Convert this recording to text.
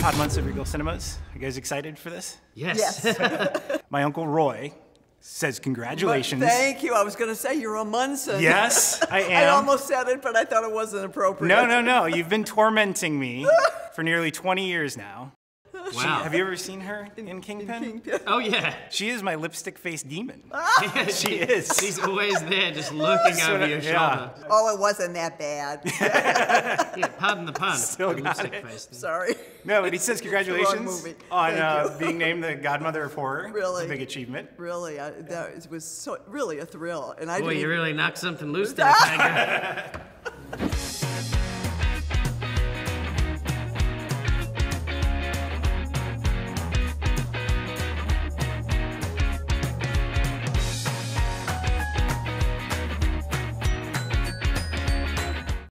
Todd Munson of Regal Cinemas. You guys excited for this? Yes. Yes. My uncle Roy says congratulations. But thank you. I was going to say you're a Munson. Yes, I am. I almost said it, but I thought it wasn't appropriate. No, no, no. You've been tormenting me for nearly 20 years now. She- wow. have you ever seen her in Kingpin? Kingpin. Oh yeah. She is my lipstick faced demon. Yeah, she is. She's always there, just looking over your yeah. shoulder. Oh, it wasn't that bad. Yeah, pardon the pun. Still the got lipstick it. face. Sorry. No, but he says congratulations movie. on uh, being named the godmother of horror. Really? It's a big achievement. Really, I, that was so really a thrill, and I Boy, didn't. you really knocked something loose there, Tiger.